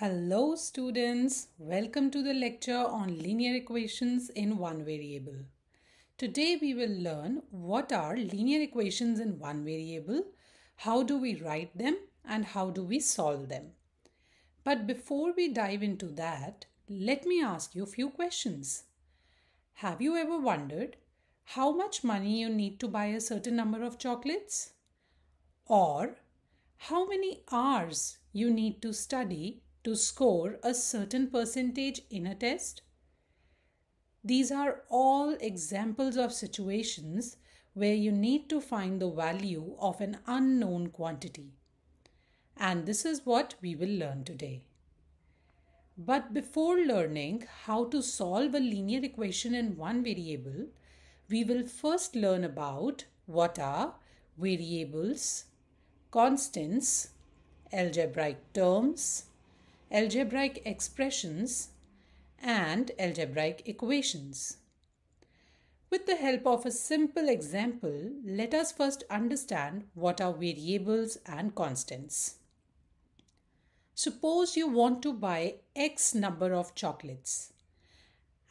Hello students, welcome to the lecture on linear equations in one variable. Today we will learn what are linear equations in one variable, how do we write them and how do we solve them. But before we dive into that, let me ask you a few questions. Have you ever wondered how much money you need to buy a certain number of chocolates? Or how many hours you need to study to score a certain percentage in a test? These are all examples of situations where you need to find the value of an unknown quantity. And this is what we will learn today. But before learning how to solve a linear equation in one variable, we will first learn about what are variables, constants, algebraic terms, algebraic expressions, and algebraic equations. With the help of a simple example, let us first understand what are variables and constants. Suppose you want to buy X number of chocolates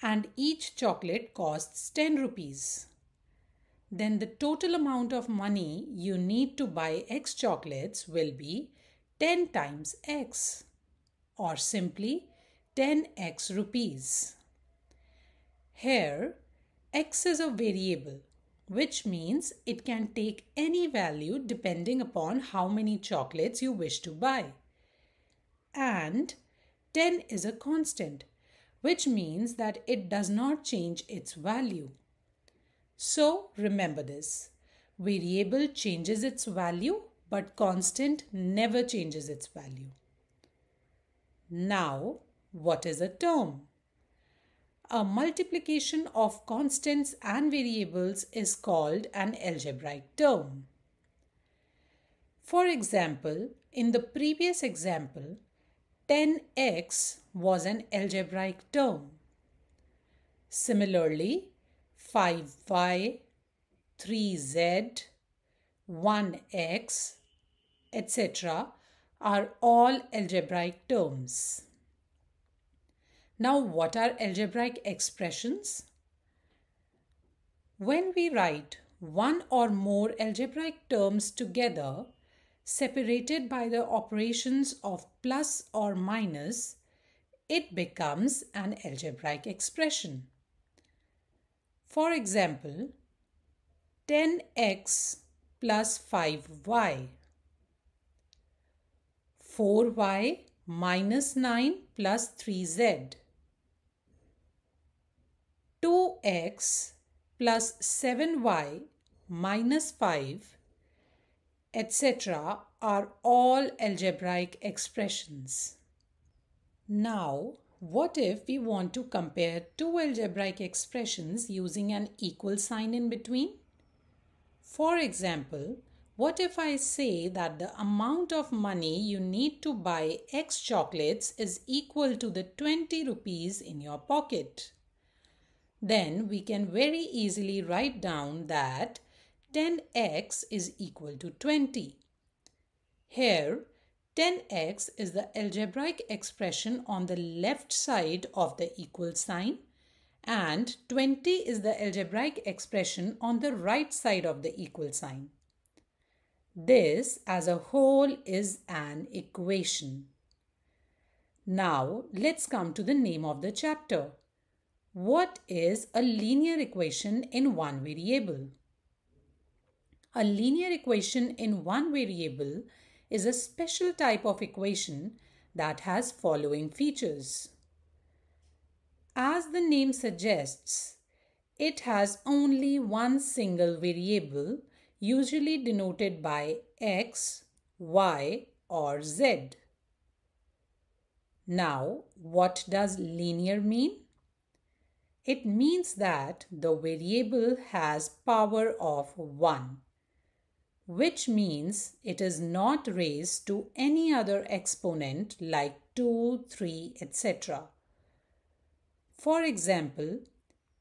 and each chocolate costs 10 rupees. Then the total amount of money you need to buy X chocolates will be 10 times X or simply 10x rupees. Here, x is a variable which means it can take any value depending upon how many chocolates you wish to buy. And 10 is a constant which means that it does not change its value. So remember this. Variable changes its value but constant never changes its value. Now, what is a term? A multiplication of constants and variables is called an algebraic term. For example, in the previous example, 10x was an algebraic term. Similarly, 5y, 3z, 1x, etc are all algebraic terms. Now, what are algebraic expressions? When we write one or more algebraic terms together, separated by the operations of plus or minus, it becomes an algebraic expression. For example, 10x plus 5y 4y minus 9 plus 3z. 2x plus 7y minus 5 etc. are all algebraic expressions. Now, what if we want to compare two algebraic expressions using an equal sign in between? For example, what if I say that the amount of money you need to buy X chocolates is equal to the 20 rupees in your pocket? Then we can very easily write down that 10x is equal to 20. Here, 10x is the algebraic expression on the left side of the equal sign and 20 is the algebraic expression on the right side of the equal sign. This as a whole is an equation. Now let's come to the name of the chapter. What is a linear equation in one variable? A linear equation in one variable is a special type of equation that has following features. As the name suggests, it has only one single variable usually denoted by x, y or z. Now, what does linear mean? It means that the variable has power of 1, which means it is not raised to any other exponent like 2, 3, etc. For example,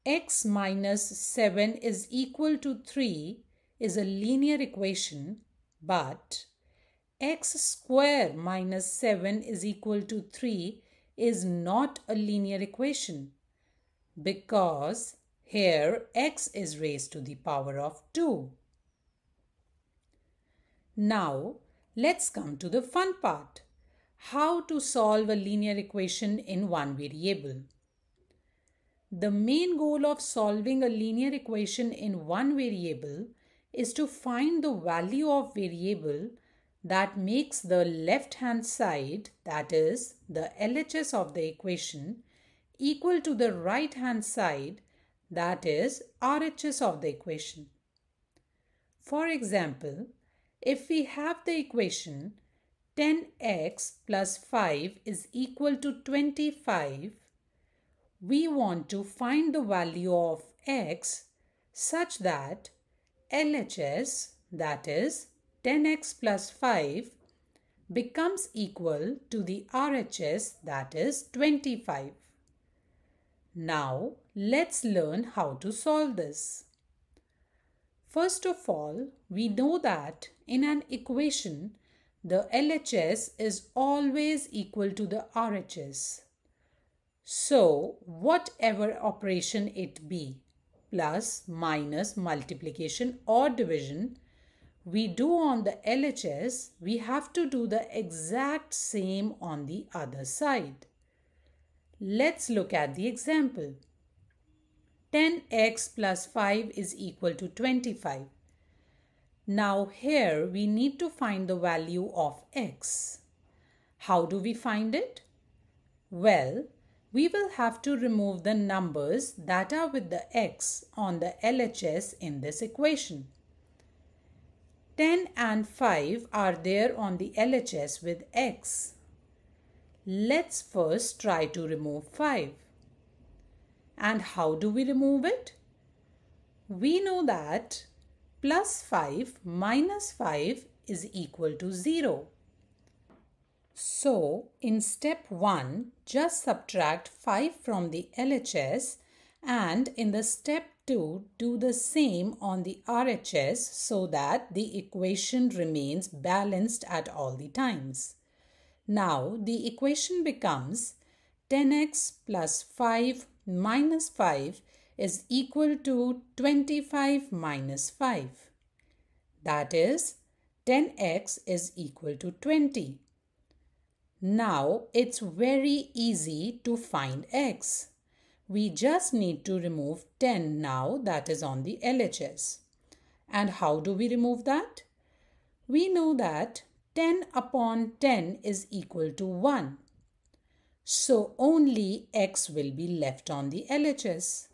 x minus 7 is equal to 3 is a linear equation, but x square minus 7 is equal to 3 is not a linear equation because here x is raised to the power of 2. Now let's come to the fun part. How to solve a linear equation in one variable. The main goal of solving a linear equation in one variable is to find the value of variable that makes the left hand side, that is, the LHS of the equation, equal to the right hand side, that is, RHS of the equation. For example, if we have the equation 10x plus 5 is equal to 25, we want to find the value of x such that LHS, that is 10x plus 5, becomes equal to the RHS, that is 25. Now, let's learn how to solve this. First of all, we know that in an equation, the LHS is always equal to the RHS. So, whatever operation it be, plus, minus, multiplication or division, we do on the LHS, we have to do the exact same on the other side. Let's look at the example. 10x plus 5 is equal to 25. Now here we need to find the value of x. How do we find it? Well, we will have to remove the numbers that are with the x on the LHS in this equation. 10 and 5 are there on the LHS with x. Let's first try to remove 5. And how do we remove it? We know that plus 5 minus 5 is equal to 0. So, in step 1, just subtract 5 from the LHS and in the step 2, do the same on the RHS so that the equation remains balanced at all the times. Now, the equation becomes 10x plus 5 minus 5 is equal to 25 minus 5. That is, 10x is equal to 20. Now, it's very easy to find x. We just need to remove 10 now that is on the LHS. And how do we remove that? We know that 10 upon 10 is equal to 1. So only x will be left on the LHS.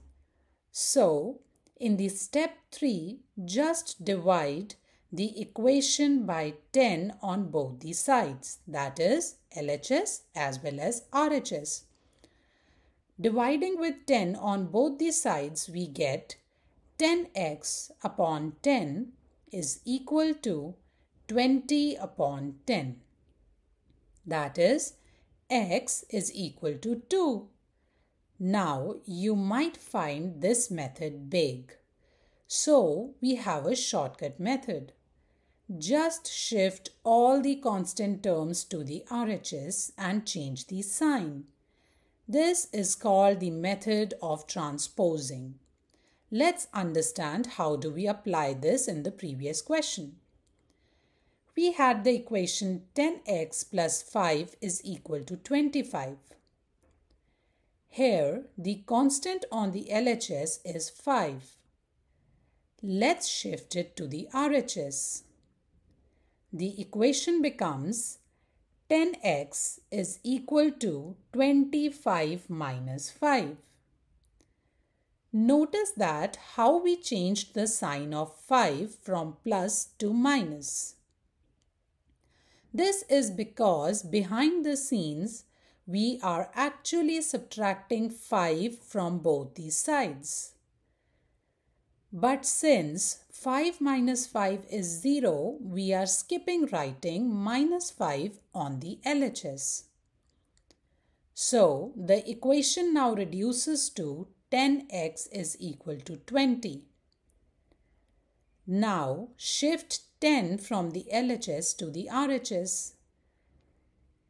So in the step 3, just divide the equation by 10 on both the sides, that is LHS as well as RHS. Dividing with 10 on both the sides, we get 10x upon 10 is equal to 20 upon 10. That is, x is equal to 2. Now, you might find this method big. So, we have a shortcut method. Just shift all the constant terms to the RHS and change the sign. This is called the method of transposing. Let's understand how do we apply this in the previous question we had the equation 10x plus 5 is equal to 25. Here, the constant on the LHS is 5. Let's shift it to the RHS. The equation becomes 10x is equal to 25 minus 5. Notice that how we changed the sign of 5 from plus to minus. This is because behind the scenes, we are actually subtracting 5 from both these sides. But since 5 minus 5 is 0, we are skipping writing minus 5 on the LHS. So, the equation now reduces to 10x is equal to 20. Now, shift 10 from the LHS to the RHS.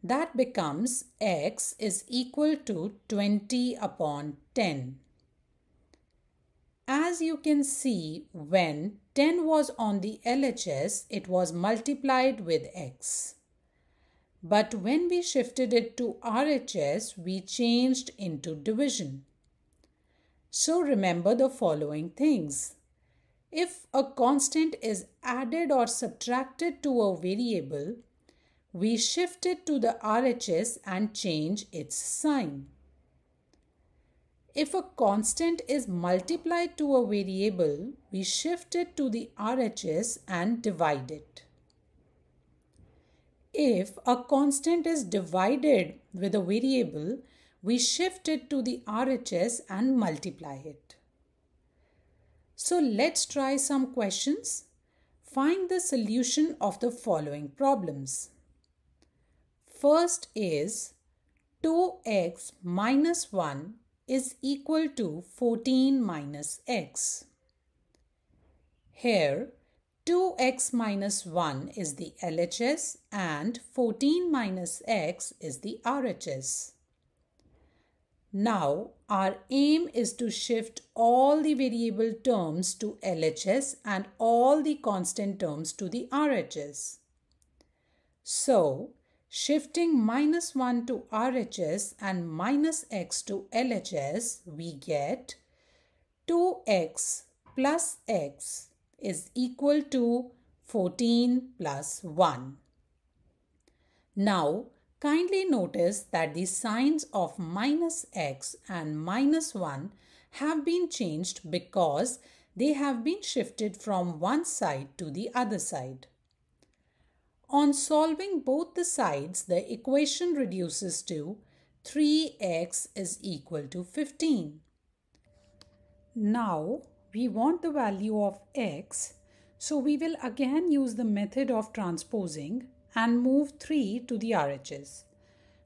That becomes x is equal to 20 upon 10. As you can see, when 10 was on the LHS, it was multiplied with x. But when we shifted it to RHS, we changed into division. So remember the following things. If a constant is added or subtracted to a variable, we shift it to the RHS and change its sign. If a constant is multiplied to a variable, we shift it to the RHS and divide it. If a constant is divided with a variable, we shift it to the RHS and multiply it. So let's try some questions. Find the solution of the following problems. First is 2x minus 1 is equal to 14 minus x. Here, 2x minus 1 is the LHS and 14 minus x is the RHS. Now, our aim is to shift all the variable terms to LHS and all the constant terms to the RHS. So, Shifting minus 1 to RHS and minus x to LHS, we get 2x plus x is equal to 14 plus 1. Now, kindly notice that the signs of minus x and minus 1 have been changed because they have been shifted from one side to the other side. On solving both the sides, the equation reduces to 3x is equal to 15. Now, we want the value of x, so we will again use the method of transposing and move 3 to the RHS.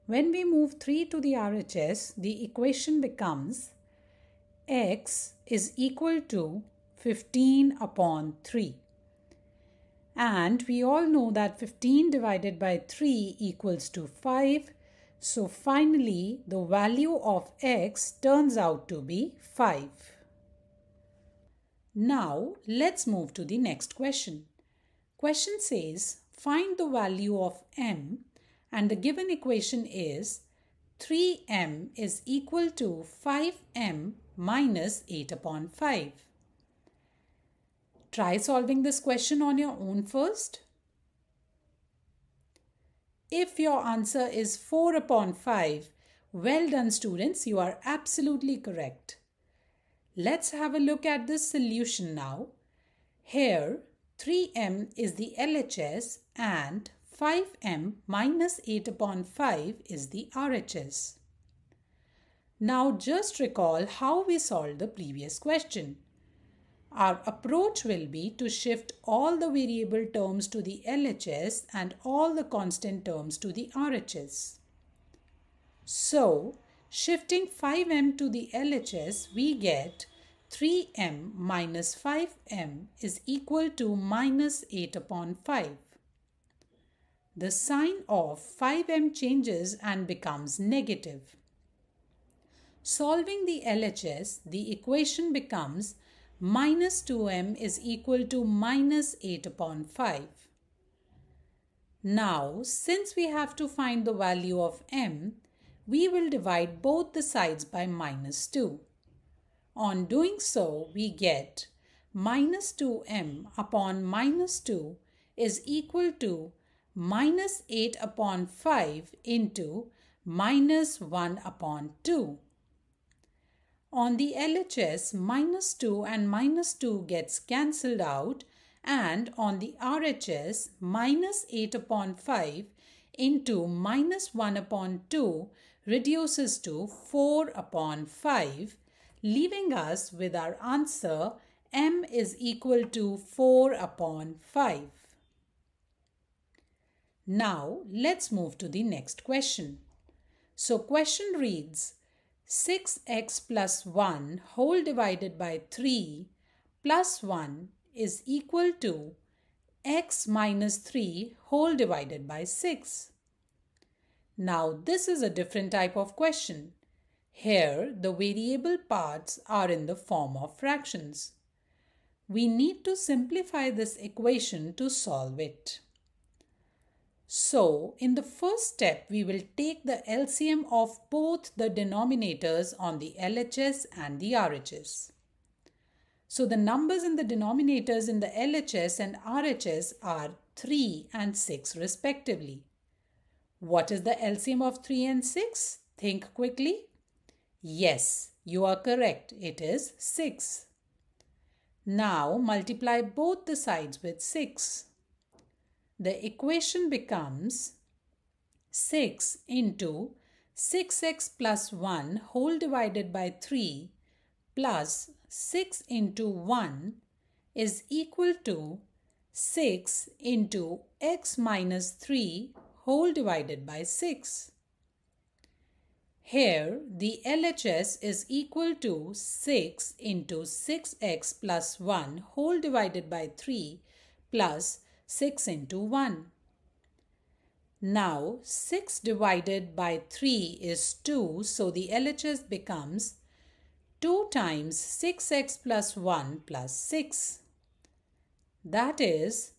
When we move 3 to the RHS, the equation becomes x is equal to 15 upon 3. And we all know that 15 divided by 3 equals to 5. So finally, the value of x turns out to be 5. Now, let's move to the next question. Question says, find the value of m and the given equation is 3m is equal to 5m minus 8 upon 5. Try solving this question on your own first. If your answer is 4 upon 5, well done students, you are absolutely correct. Let's have a look at this solution now. Here, 3m is the LHS and 5m minus 8 upon 5 is the RHS. Now just recall how we solved the previous question. Our approach will be to shift all the variable terms to the LHS and all the constant terms to the RHS. So, shifting 5m to the LHS, we get 3m minus 5m is equal to minus 8 upon 5. The sign of 5m changes and becomes negative. Solving the LHS, the equation becomes minus 2m is equal to minus 8 upon 5. Now, since we have to find the value of m, we will divide both the sides by minus 2. On doing so, we get minus 2m upon minus 2 is equal to minus 8 upon 5 into minus 1 upon 2. On the LHS, minus 2 and minus 2 gets cancelled out and on the RHS, minus 8 upon 5 into minus 1 upon 2 reduces to 4 upon 5, leaving us with our answer m is equal to 4 upon 5. Now, let's move to the next question. So, question reads, 6x plus 1 whole divided by 3 plus 1 is equal to x minus 3 whole divided by 6. Now this is a different type of question. Here the variable parts are in the form of fractions. We need to simplify this equation to solve it. So, in the first step, we will take the LCM of both the denominators on the LHS and the RHS. So, the numbers in the denominators in the LHS and RHS are 3 and 6 respectively. What is the LCM of 3 and 6? Think quickly. Yes, you are correct. It is 6. Now multiply both the sides with 6 the equation becomes 6 into 6x plus 1 whole divided by 3 plus 6 into 1 is equal to 6 into x minus 3 whole divided by 6. Here, the LHS is equal to 6 into 6x plus 1 whole divided by 3 plus 6 into 1. Now 6 divided by 3 is 2 so the LHS becomes 2 times 6x plus 1 plus 6. That is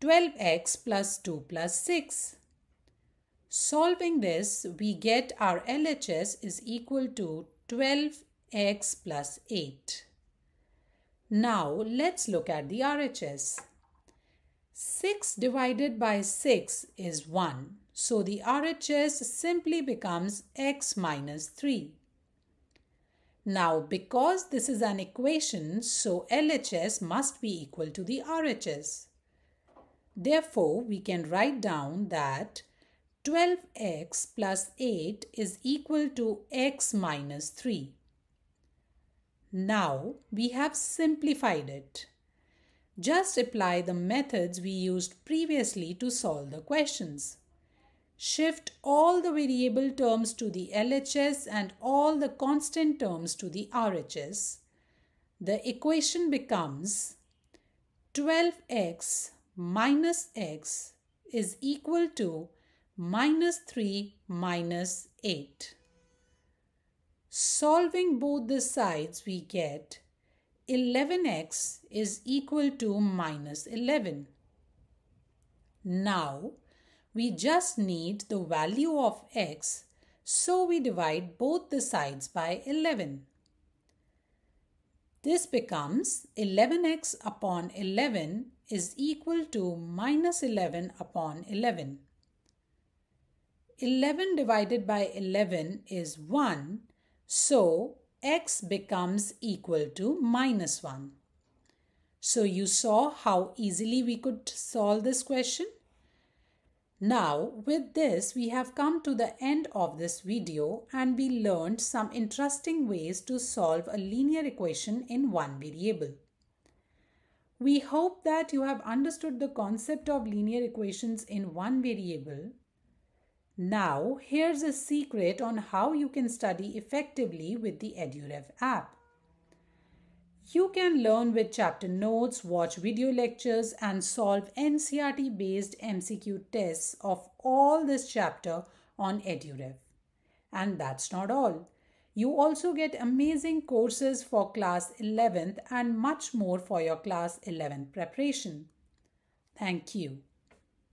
12x plus 2 plus 6. Solving this, we get our LHS is equal to 12x plus 8. Now let's look at the RHS. 6 divided by 6 is 1. So the RHS simply becomes x minus 3. Now because this is an equation, so LHS must be equal to the RHS. Therefore, we can write down that 12x plus 8 is equal to x minus 3. Now we have simplified it. Just apply the methods we used previously to solve the questions. Shift all the variable terms to the LHS and all the constant terms to the RHS. The equation becomes 12x minus x is equal to minus 3 minus 8. Solving both the sides we get 11x is equal to minus 11. Now, we just need the value of x, so we divide both the sides by 11. This becomes 11x upon 11 is equal to minus 11 upon 11. 11 divided by 11 is 1, so x becomes equal to minus 1. So you saw how easily we could solve this question. Now with this we have come to the end of this video and we learned some interesting ways to solve a linear equation in one variable. We hope that you have understood the concept of linear equations in one variable now, here's a secret on how you can study effectively with the EduRev app. You can learn with chapter notes, watch video lectures and solve NCERT based MCQ tests of all this chapter on EduRev. And that's not all. You also get amazing courses for class 11th and much more for your class 11th preparation. Thank you.